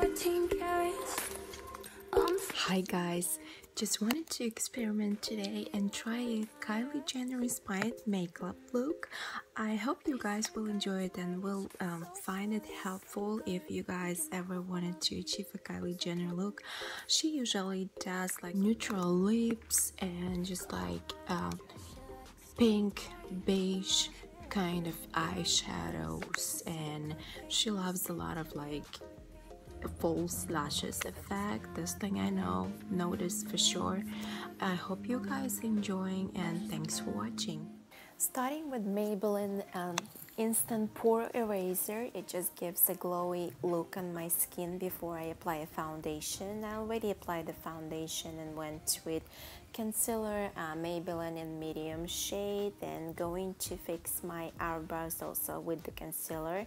14 carats. I'm Hi guys, just wanted to experiment today and try a Kylie Jenner inspired makeup look. I hope you guys will enjoy it and will um, find it helpful if you guys ever wanted to achieve a Kylie Jenner look. She usually does like neutral lips and just like um, pink, beige kind of eyeshadows and she loves a lot of like false lashes effect. This thing i know notice for sure. I hope you guys enjoying and thanks for watching. Starting with maybelline um, instant pore eraser. It just gives a glowy look on my skin before i apply a foundation. I already applied the foundation and went with concealer uh, maybelline in medium shade and going to fix my eyebrows also with the concealer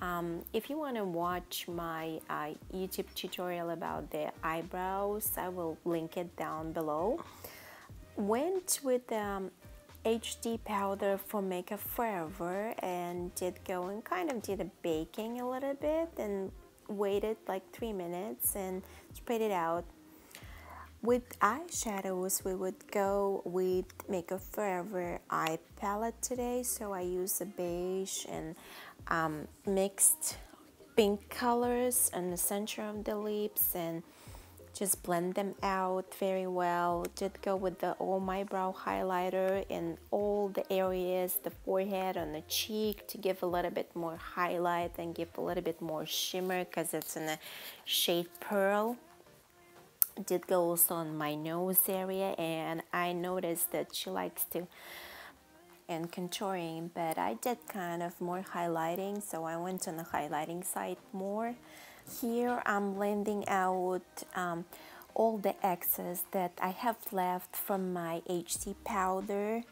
um, if you want to watch my uh, YouTube tutorial about the eyebrows, I will link it down below. Went with um, HD powder for Makeup Forever and did go and kind of did a baking a little bit and waited like three minutes and spread it out. With eyeshadows, we would go with Makeup Forever eye palette today. So I use a beige and um, mixed pink colors in the center of the lips and just blend them out very well did go with the all my brow highlighter in all the areas the forehead on the cheek to give a little bit more highlight and give a little bit more shimmer because it's in a shade pearl did go also on my nose area and I noticed that she likes to and contouring but I did kind of more highlighting so I went on the highlighting side more. Here I'm blending out um, all the excess that I have left from my HD powder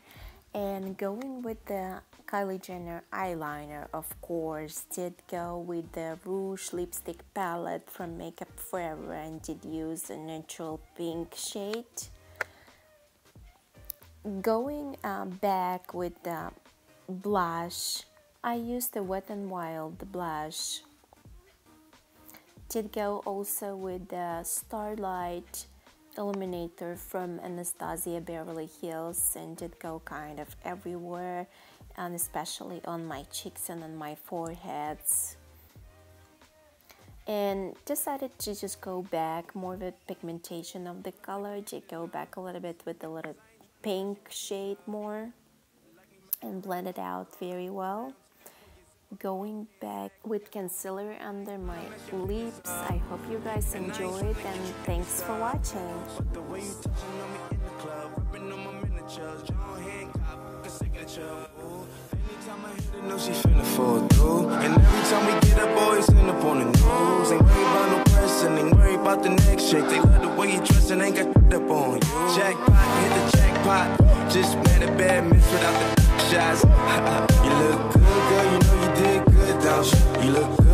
and going with the Kylie Jenner eyeliner of course did go with the Rouge lipstick palette from Makeup Forever and did use a neutral pink shade. Going uh, back with the blush I used the Wet n Wild blush. Did go also with the Starlight illuminator from Anastasia Beverly Hills and did go kind of everywhere and especially on my cheeks and on my foreheads. And decided to just go back more of a pigmentation of the color to go back a little bit with a little pink shade more and blend it out very well going back with concealer under my lips i hope you guys enjoyed and thanks for watching. And. Ain't worried about the next. They love the way you dress and ain't got up on you. Jackpot, hit the jackpot. Just bad miss without the shots. you look good, You look